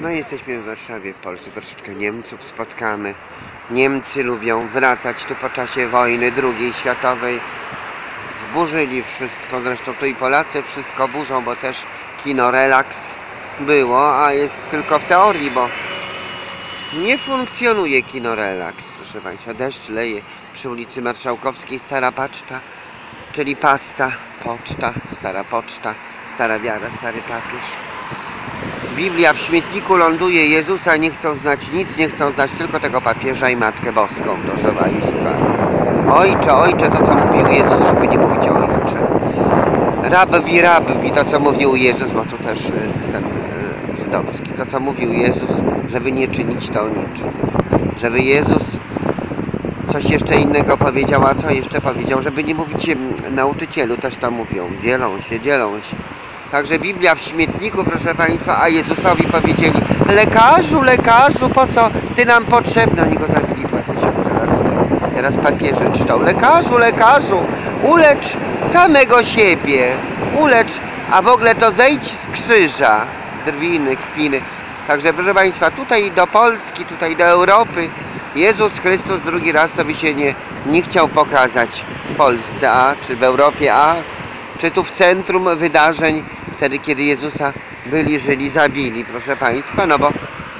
No jesteśmy w Warszawie, w Polsce. Troszeczkę Niemców spotkamy. Niemcy lubią wracać tu po czasie wojny II światowej. Zburzyli wszystko, zresztą tu i Polacy wszystko burzą, bo też kino relaks było, a jest tylko w teorii, bo nie funkcjonuje kino relaks, proszę Państwa. Deszcz leje przy ulicy Marszałkowskiej, stara paczta, czyli pasta, poczta, stara poczta, stara wiara, stary papież. Biblia w śmietniku ląduje Jezusa, nie chcą znać nic, nie chcą znać tylko tego papieża i Matkę Boską, proszę Państwa. Ojcze, ojcze, to co mówił Jezus, żeby nie mówić ojcze. Rabbi, rabbi, to co mówił Jezus, bo tu też e, system e, żydowski, to co mówił Jezus, żeby nie czynić, to nie czynił. Żeby Jezus coś jeszcze innego powiedział, a co jeszcze powiedział, żeby nie mówić nauczycielu, też to mówią, dzielą się, dzielą się. Także Biblia w śmietniku, proszę Państwa, a Jezusowi powiedzieli lekarzu, lekarzu, po co Ty nam potrzebny? Oni go zabili 2000 lat temu. Teraz papieże czczą. Lekarzu, lekarzu, ulecz samego siebie, ulecz, a w ogóle to zejdź z krzyża. Drwiny, kpiny. Także proszę Państwa, tutaj do Polski, tutaj do Europy Jezus Chrystus drugi raz to by się nie, nie chciał pokazać w Polsce, a czy w Europie, a czy tu w centrum wydarzeń, wtedy kiedy Jezusa byli, żyli, zabili, proszę Państwa, no bo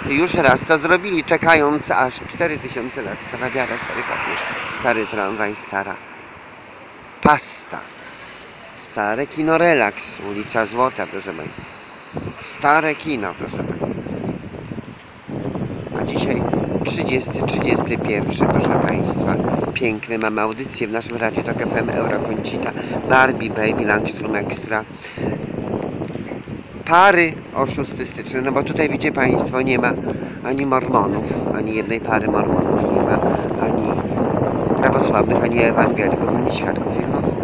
już raz to zrobili, czekając aż 4000 lat. Stara wiara, stary papież, stary tramwaj, stara pasta, stare kino relaks, ulica Złota, proszę Państwa. Stare kino, proszę Państwa. A dzisiaj 30, 31, proszę Państwa. Piękne mamy audycje w naszym radiu tak FM Eurokoncita, Barbie, Baby, Langstrom Extra. Pary o 6 stycznia, no bo tutaj widzicie Państwo, nie ma ani mormonów, ani jednej pary mormonów, nie ma ani prawosławnych, ani ewangelików, ani świadków Jehowy.